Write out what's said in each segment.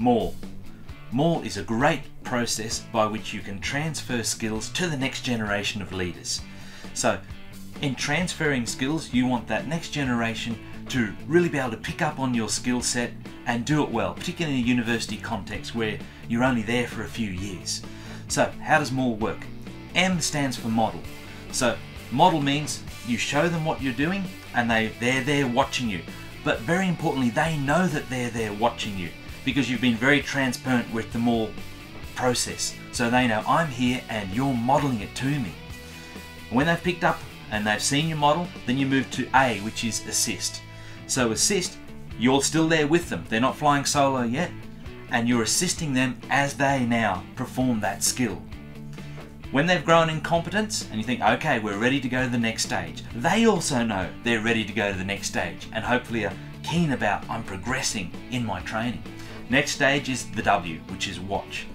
MAWL. MAWL is a great process by which you can transfer skills to the next generation of leaders. So, in transferring skills, you want that next generation to really be able to pick up on your skill set and do it well, particularly in a university context where you're only there for a few years. So, how does MAWL work? M stands for model. So, model means you show them what you're doing and they, they're there watching you. But very importantly, they know that they're there watching you because you've been very transparent with them all process. So they know I'm here and you're modeling it to me. When they've picked up and they've seen your model, then you move to A, which is assist. So assist, you're still there with them. They're not flying solo yet, and you're assisting them as they now perform that skill. When they've grown in competence and you think, okay, we're ready to go to the next stage, they also know they're ready to go to the next stage and hopefully are keen about I'm progressing in my training. Next stage is the W, which is watch.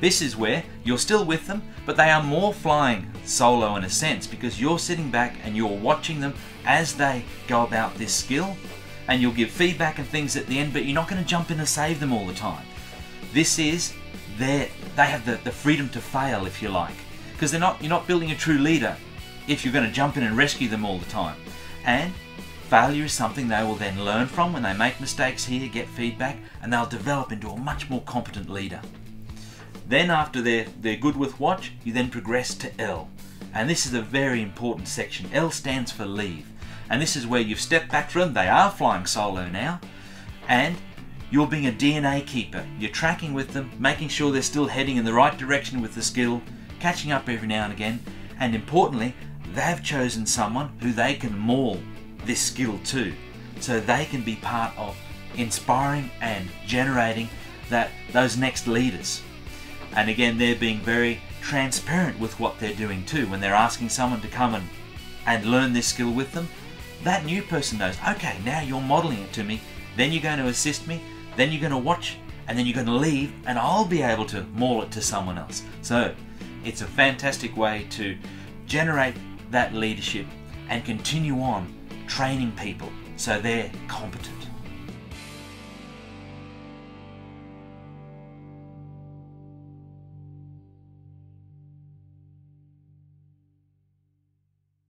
This is where you're still with them, but they are more flying solo in a sense because you're sitting back and you're watching them as they go about this skill and you'll give feedback and things at the end, but you're not going to jump in and save them all the time. This is they have the, the freedom to fail if you like because they're not you're not building a true leader if you're going to jump in and rescue them all the time. And failure is something they will then learn from when they make mistakes here, get feedback, and they'll develop into a much more competent leader. Then after they're, they're good with watch, you then progress to L. And this is a very important section. L stands for leave. And this is where you've stepped back from they are flying solo now, and you're being a DNA keeper. You're tracking with them, making sure they're still heading in the right direction with the skill, catching up every now and again, and importantly, they've chosen someone who they can MAWL this skill too, so they can be part of inspiring and generating that those next leaders. And again, they're being very transparent with what they're doing too. When they're asking someone to come and, and learn this skill with them, that new person knows, okay, now you're modeling it to me, then you're going to assist me, then you're going to watch, and then you're going to leave, and I'll be able to MAWL it to someone else. So it's a fantastic way to generate that leadership and continue on training people so they're competent.